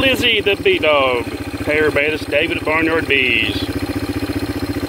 Lizzie the Bee Dog. Hey everybody, David Barnyard Bees.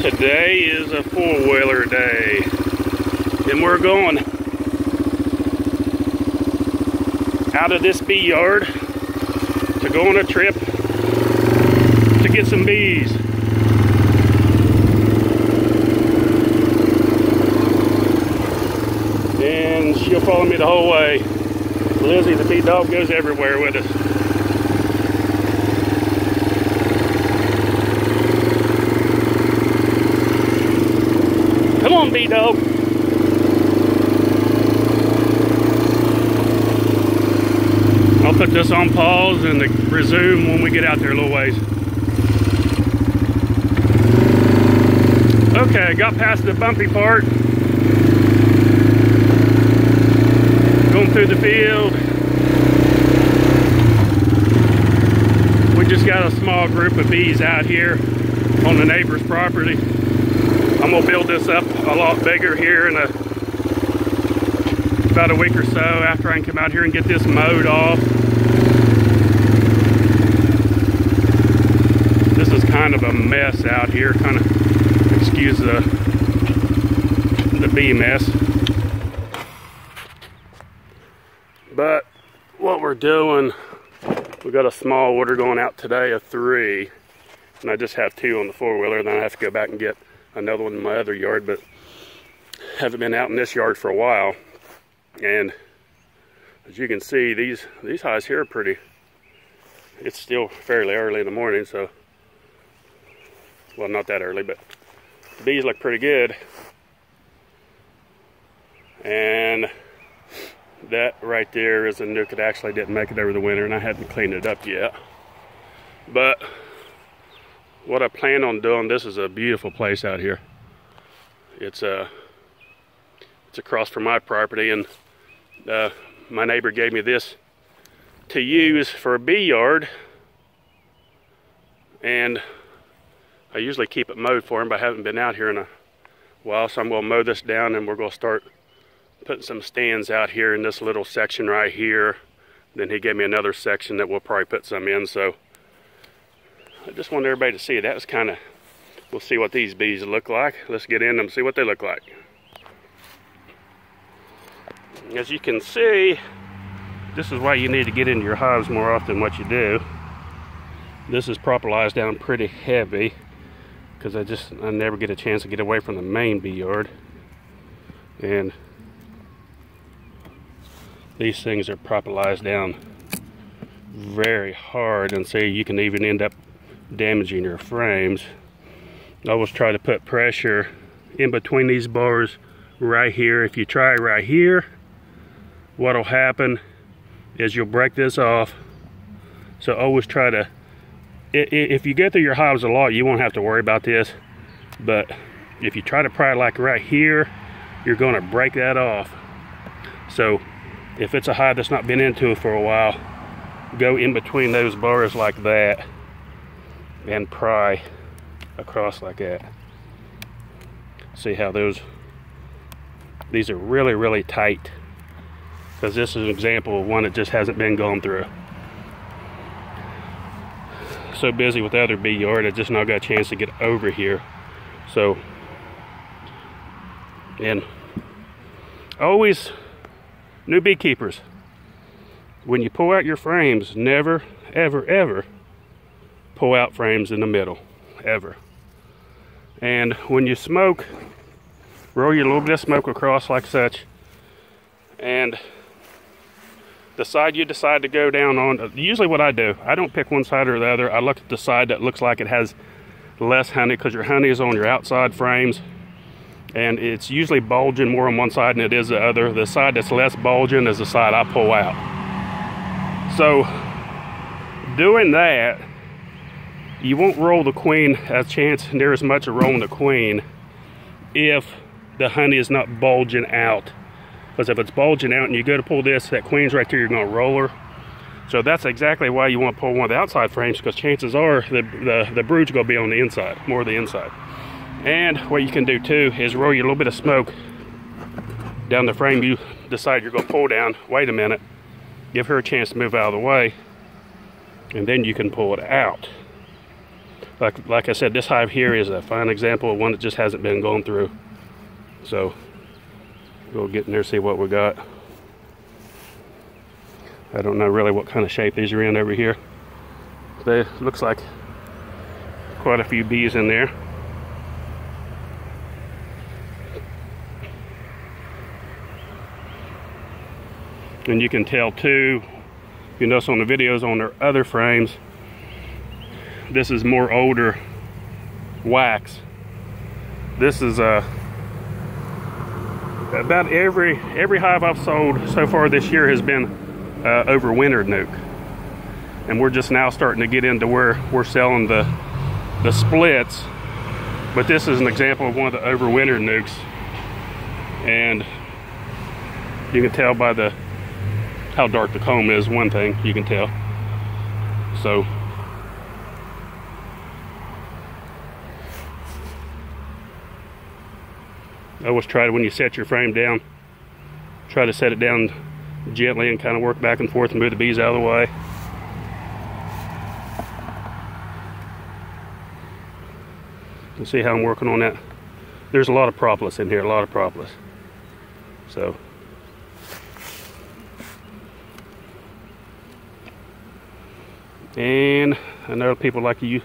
Today is a four-wheeler day. And we're going out of this bee yard to go on a trip to get some bees. And she'll follow me the whole way. Lizzie the bee dog goes everywhere with us. Dog. I'll put this on pause and resume when we get out there a little ways. Okay, got past the bumpy part. Going through the field. We just got a small group of bees out here on the neighbor's property. I'm gonna build this up a lot bigger here in a, about a week or so after I can come out here and get this mowed off. This is kind of a mess out here, kind of, excuse the, the bee mess. But what we're doing, we got a small order going out today of three, and I just have two on the four-wheeler, then I have to go back and get another one in my other yard, but haven't been out in this yard for a while. And as you can see, these these hives here are pretty. It's still fairly early in the morning, so well, not that early, but the bees look pretty good. And that right there is a nuke that actually didn't make it over the winter, and I hadn't cleaned it up yet. But what I plan on doing, this is a beautiful place out here. It's a, it's across from my property and uh, my neighbor gave me this to use for a bee yard. And I usually keep it mowed for him, but I haven't been out here in a while, so I'm gonna mow this down and we're gonna start putting some stands out here in this little section right here. Then he gave me another section that we'll probably put some in, so I just wanted everybody to see. That was kind of, we'll see what these bees look like. Let's get in them see what they look like. As you can see, this is why you need to get into your hives more often what you do. This is propolized down pretty heavy because I just, I never get a chance to get away from the main bee yard. And these things are propolized down very hard and so you can even end up damaging your frames. Always try to put pressure in between these bars right here. If you try right here, what'll happen is you'll break this off. So always try to, if you get through your hives a lot, you won't have to worry about this. But if you try to pry like right here, you're gonna break that off. So if it's a hive that's not been into for a while, go in between those bars like that and pry across like that. See how those, these are really, really tight. Because this is an example of one that just hasn't been gone through. So busy with the other bee yard, I just not got a chance to get over here. So, and always, new beekeepers, when you pull out your frames, never, ever, ever pull out frames in the middle, ever. And when you smoke, roll your little bit of smoke across like such. And the side you decide to go down on, uh, usually what I do, I don't pick one side or the other. I look at the side that looks like it has less honey because your honey is on your outside frames. And it's usually bulging more on one side than it is the other. The side that's less bulging is the side I pull out. So doing that, you won't roll the queen a chance near as much of rolling the queen if the honey is not bulging out. Because if it's bulging out and you go to pull this, that queen's right there, you're gonna roll her. So that's exactly why you want to pull one of the outside frames because chances are the, the, the brood's gonna be on the inside, more the inside. And what you can do too is roll you a little bit of smoke down the frame you decide you're gonna pull down. Wait a minute, give her a chance to move out of the way and then you can pull it out. Like, like I said, this hive here is a fine example of one that just hasn't been going through. So we'll get in there see what we got. I don't know really what kind of shape these are in over here. They looks like quite a few bees in there. And you can tell too, you notice on the videos on their other frames, this is more older wax. This is a uh, about every every hive I've sold so far this year has been uh, overwintered nuke and we're just now starting to get into where we're selling the the splits. But this is an example of one of the overwintered nukes and you can tell by the how dark the comb is. One thing you can tell. So I always try to, when you set your frame down, try to set it down gently and kind of work back and forth and move the bees out of the way. You see how I'm working on that? There's a lot of propolis in here, a lot of propolis. So. And I know people like you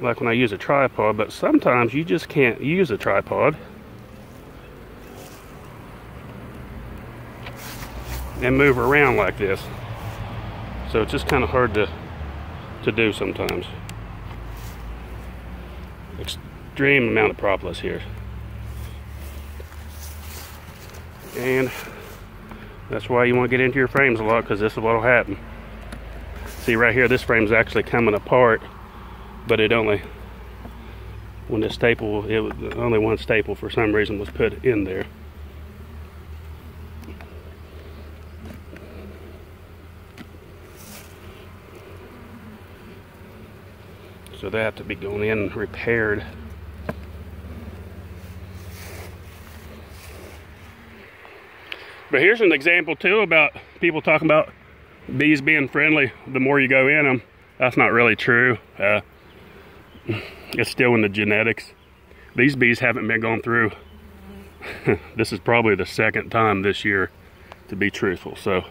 like when I use a tripod, but sometimes you just can't use a tripod. And move around like this. So it's just kind of hard to, to do sometimes. Extreme amount of propolis here. And that's why you want to get into your frames a lot because this is what will happen. See right here, this frame's actually coming apart, but it only, when the staple, it only one staple for some reason was put in there. So they have to be going in repaired. But here's an example too about people talking about bees being friendly the more you go in them. That's not really true. Uh, it's still in the genetics. These bees haven't been going through. this is probably the second time this year, to be truthful. So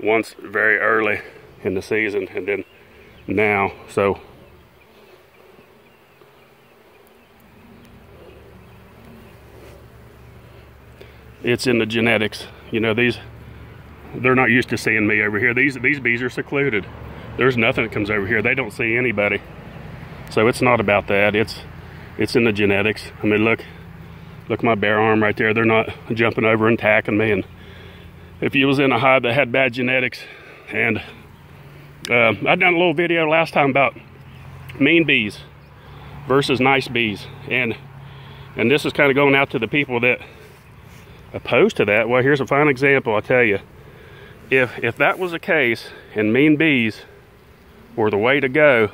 once very early in the season and then now. So it's in the genetics. You know, these, they're not used to seeing me over here. These, these bees are secluded. There's nothing that comes over here. They don't see anybody. So it's not about that. It's, it's in the genetics. I mean, look, look my bare arm right there. They're not jumping over and attacking me. And if you was in a hive that had bad genetics, and uh, I done a little video last time about mean bees versus nice bees, and and this is kind of going out to the people that opposed to that, well, here's a fine example, I'll tell you. If, if that was the case and mean bees were the way to go,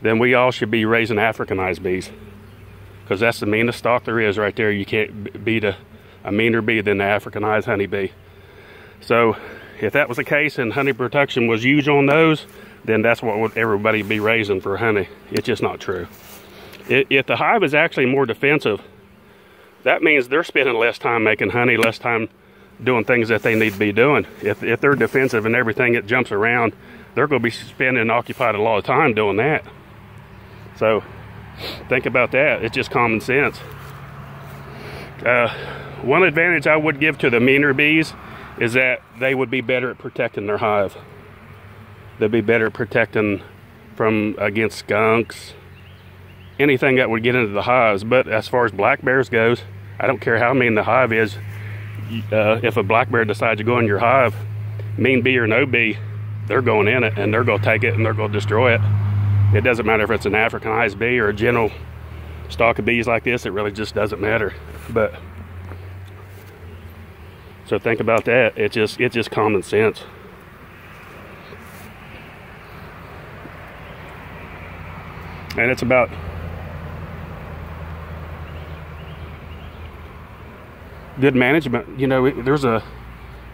then we all should be raising Africanized bees. Because that's the meanest stock there is right there. You can't beat a, a meaner bee than the Africanized honeybee. So if that was the case and honey production was huge on those, then that's what would everybody be raising for honey. It's just not true. If the hive is actually more defensive that means they're spending less time making honey, less time doing things that they need to be doing. If, if they're defensive and everything it jumps around, they're going to be spending occupied a lot of time doing that. So think about that. It's just common sense. Uh, one advantage I would give to the meaner bees is that they would be better at protecting their hive. They'd be better at protecting from against skunks, anything that would get into the hives. But as far as black bears goes, I don't care how mean the hive is. Uh, if a black bear decides to go in your hive, mean bee or no bee, they're going in it and they're going to take it and they're going to destroy it. It doesn't matter if it's an Africanized bee or a general stock of bees like this, it really just doesn't matter. But so think about that. It's just it's just common sense. And it's about good management. You know, there's a,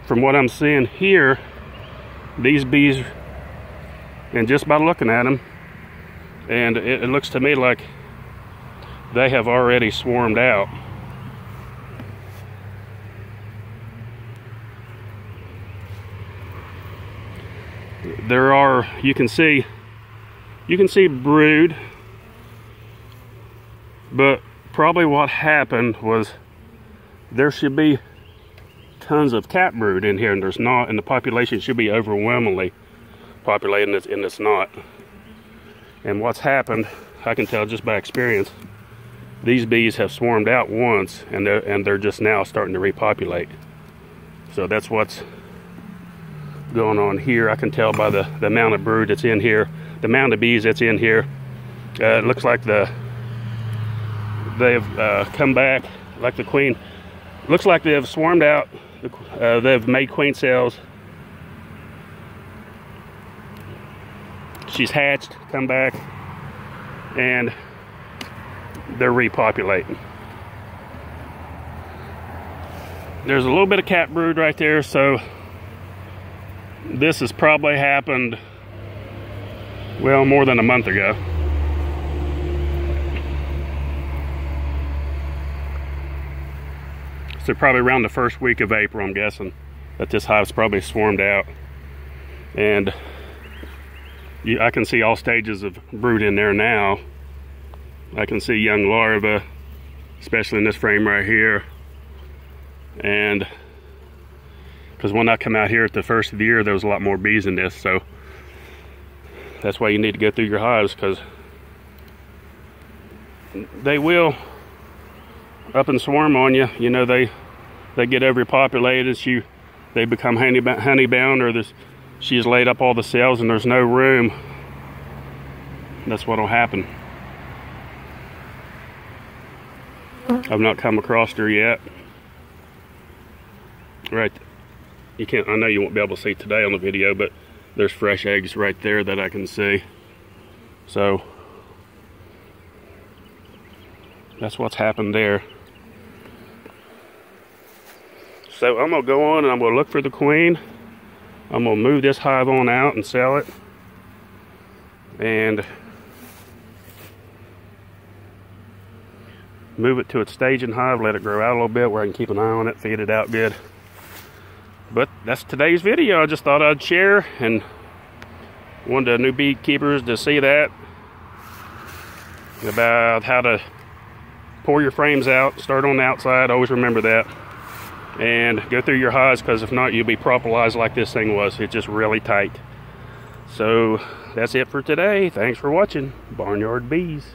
from what I'm seeing here, these bees And just by looking at them, and it, it looks to me like they have already swarmed out. There are, you can see, you can see brood, but probably what happened was there should be tons of capped brood in here and there's not and the population should be overwhelmingly populated and it's, and it's not and what's happened i can tell just by experience these bees have swarmed out once and they're and they're just now starting to repopulate. So that's what's going on here. I can tell by the the amount of brood that's in here the amount of bees that's in here. Uh, it looks like the they've uh, come back like the queen looks like they've swarmed out uh, they've made queen cells. She's hatched come back and they're repopulating. There's a little bit of capped brood right there so this has probably happened well more than a month ago So probably around the first week of April, I'm guessing, that this hive's probably swarmed out. And you, I can see all stages of brood in there now. I can see young larvae, especially in this frame right here. And because when I come out here at the first of the year, there was a lot more bees in this. So that's why you need to go through your hives because they will up and swarm on you. You know, they they get overpopulated. You, they become honey, honey bound or this, she's laid up all the cells and there's no room. That's what'll happen. I've not come across her yet. Right, you can't, I know you won't be able to see today on the video, but there's fresh eggs right there that I can see. So, that's what's happened there. So I'm gonna go on and I'm gonna look for the queen. I'm gonna move this hive on out and sell it. And move it to its staging hive, let it grow out a little bit where I can keep an eye on it, feed it out good. But that's today's video. I just thought I'd share and wanted the new beekeepers to see that about how to pour your frames out, start on the outside, always remember that and go through your highs because if not you'll be propolised like this thing was. It's just really tight. So that's it for today. Thanks for watching. Barnyard bees